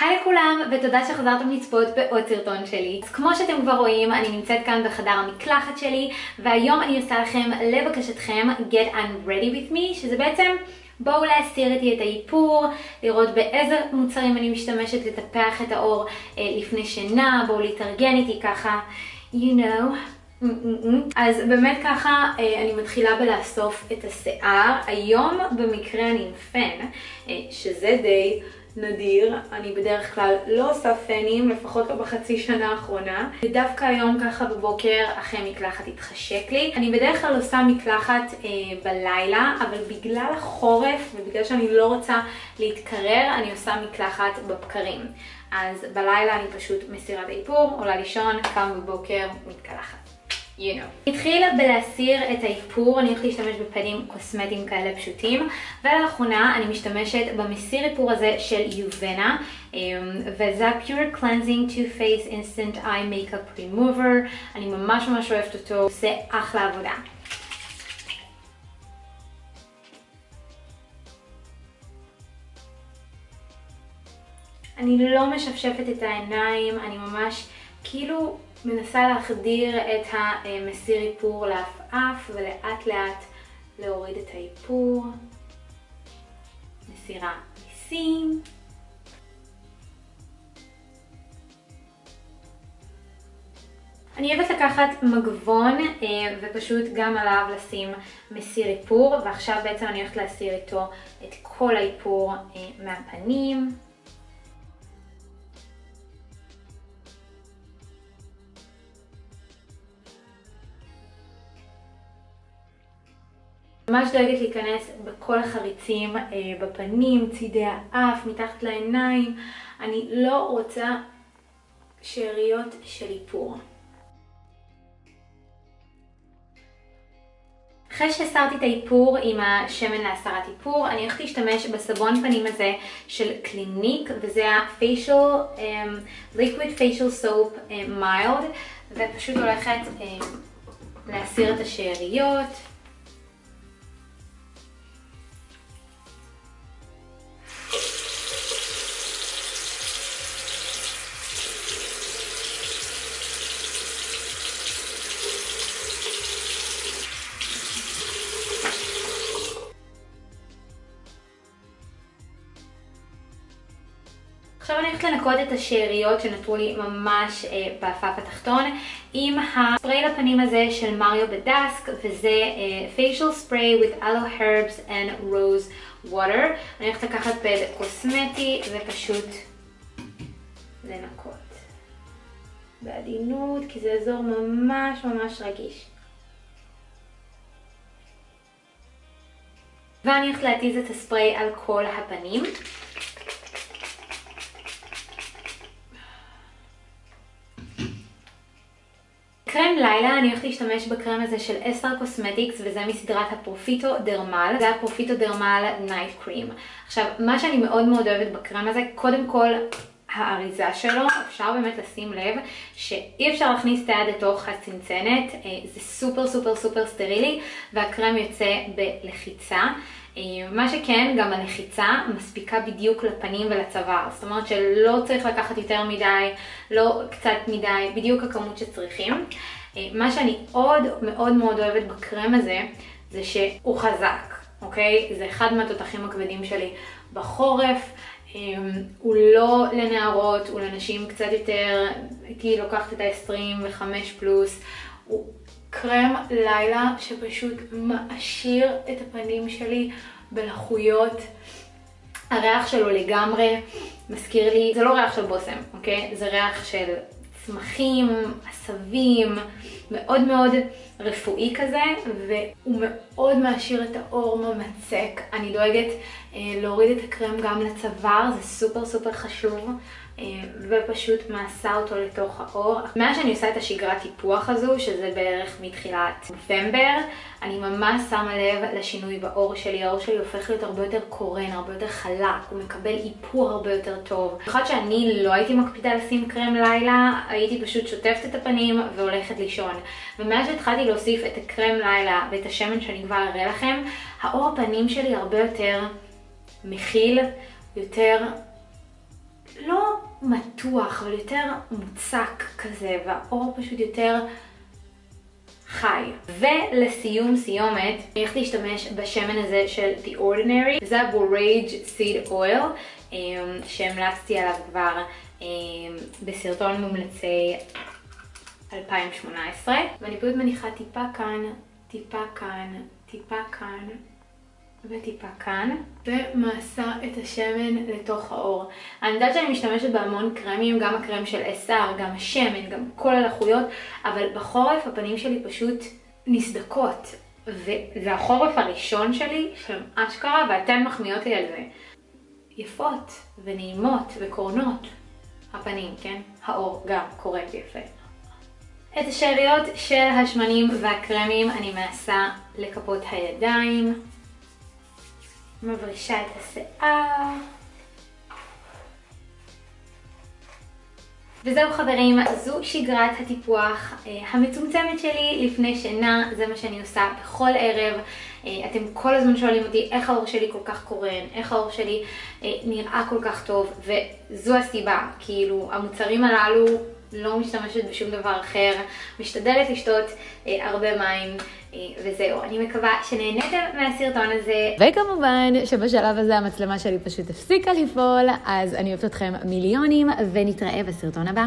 היי לכולם, ותודה שחזרתם לצפות בעוד סרטון שלי. אז כמו שאתם כבר רואים, אני נמצאת כאן בחדר המקלחת שלי, והיום אני עושה לכם לבקשתכם Get On Ready With Me, שזה בעצם בואו להסתיר איתי את האיפור, לראות באיזה מוצרים אני משתמשת לטפח את האור אה, לפני שינה, בואו להתארגן איתי ככה, you know. אז באמת ככה אה, אני מתחילה בלאסוף את השיער. היום במקרה אני עם פן, אה, שזה די נדיר. אני בדרך כלל לא עושה פנים, לפחות לא בחצי שנה האחרונה. ודווקא היום ככה בבוקר אחרי מקלחת התחשק לי. אני בדרך כלל עושה מקלחת אה, בלילה, אבל בגלל החורף ובגלל שאני לא רוצה להתקרר, אני עושה מקלחת בבקרים. אז בלילה אני פשוט מסירה את האיפור, עולה לישון, קם בבוקר, מתקלחת. You know. התחיל בלהסיר את האיפור, אני הולכת להשתמש בפנים קוסמטיים כאלה פשוטים, ולאחרונה אני משתמשת במסיר איפור הזה של יובנה, אמ, וזה ה-Pure Cleansing Too Face Instant Eye Makeup Remover, אני ממש ממש אוהבת אותו, עושה אחלה עבודה. אני לא משפשפת את העיניים, אני ממש כאילו מנסה להחדיר את המסיר איפור לעפעף ולאט לאט להוריד את האיפור. מסירה מיסים. אני אוהבת לקחת מגבון אה, ופשוט גם עליו לשים מסיר איפור ועכשיו בעצם אני הולכת להסיר איתו את כל האיפור אה, מהפנים. ממש דואגת להיכנס בכל החריצים, אה, בפנים, צידי האף, מתחת לעיניים. אני לא רוצה שאריות של איפור. אחרי שהסרתי את האיפור עם השמן להסרת איפור, אני הולכת להשתמש בסבון פנים הזה של קליניק, וזה ה-facial, um, liquid facial soap um, mild, ופשוט הולכת um, להסיר את השאריות. עכשיו אני הולכת לנקות את השאריות שנותרו לי ממש אה, בעפף התחתון עם הספרי לפנים הזה של מריו בדאסק וזה אה, facial spray with aloe herbs and rose water. אני הולכת לקחת פד קוסמטי ופשוט לנקות בעדינות כי זה אזור ממש ממש רגיש. ואני הולכת להתיז את הספרי על כל הפנים. קרם לילה, אני הולכת להשתמש בקרם הזה של אסטר קוסמטיקס וזה מסדרת הפרופיטו דרמל, זה הפרופיטו דרמל night cream. עכשיו, מה שאני מאוד מאוד אוהבת בקרם הזה, קודם כל האריזה שלו, אפשר באמת לשים לב שאי אפשר להכניס את היד לתוך הצנצנת, אה, זה סופר סופר סופר סטרילי והקרם יוצא בלחיצה. אה, מה שכן, גם הלחיצה מספיקה בדיוק לפנים ולצוואר, זאת אומרת שלא צריך לקחת יותר מדי, לא קצת מדי, בדיוק הכמות שצריכים. אה, מה שאני עוד מאוד מאוד אוהבת בקרם הזה, זה שהוא חזק, אוקיי? זה אחד מהתותחים הכבדים שלי בחורף. אה, הוא לא לנערות, הוא לנשים קצת יותר, הייתי לוקחת את ה-25 פלוס. הוא קרם לילה שפשוט מעשיר את הפנים שלי בלחויות. הריח שלו לגמרי מזכיר לי, זה לא ריח של בושם, אוקיי? זה ריח של צמחים, עשבים, מאוד מאוד רפואי כזה, והוא מאוד מעשיר את האור ממצק. אני דואגת אה, להוריד את הקרם גם לצוואר, זה סופר סופר חשוב. אה, ופשוט מעשה אותו לתוך האור. מאז שאני עושה את השגרת טיפוח הזו, שזה בערך מתחילת נובמבר, אני ממש שמה לב לשינוי בעור שלי. העור שלי הופך להיות הרבה יותר קורן, הרבה יותר חלק, הוא מקבל איפור הרבה יותר טוב. במיוחד שאני לא הייתי מקפידה לשים קרם לילה, הייתי פשוט שוטפת את הפנים והולכת לישון. ומאז שהתחלתי להוסיף את הקרם לילה ואת השמן שאני כבר אראה לכם, העור הפנים שלי הרבה יותר מכיל, יותר... לא מתוח, אבל יותר מוצק כזה, והאור פשוט יותר חי. ולסיום סיומת, אני הולכת להשתמש בשמן הזה של The Ordinary, זה ה-Borage Seed Oil, אמ, שהמלצתי עליו כבר אמ, בסרטון מומלצי 2018, ואני פשוט מניחה טיפה כאן, טיפה כאן, טיפה כאן. וטיפה כאן, ומעשה את השמן לתוך האור. אני יודעת שאני משתמשת בהמון קרמים, גם הקרם של אסר, גם השמן, גם כל הלחויות, אבל בחורף הפנים שלי פשוט נסדקות. וזה החורף הראשון שלי, של אשכרה, ואתן מחמיאות לי על זה. יפות, ונעימות, וקורנות. הפנים, כן? האור גם קורט יפה. את השאריות של השמנים והקרמים אני מעשה לכפות הידיים. מברישה את השיער. וזהו חברים, זו שגרת הטיפוח אה, המצומצמת שלי לפני שינה, זה מה שאני עושה בכל ערב. אה, אתם כל הזמן שואלים אותי איך העור שלי כל כך קורן, איך העור שלי אה, נראה כל כך טוב, וזו הסיבה, כאילו המוצרים הללו לא משתמשת בשום דבר אחר, משתדלת לשתות אה, הרבה מים, אה, וזהו. אני מקווה שנהניתם מהסרטון הזה. וכמובן שבשלב הזה המצלמה שלי פשוט הפסיקה לפעול, אז אני אוהבת אתכם מיליונים, ונתראה בסרטון הבא.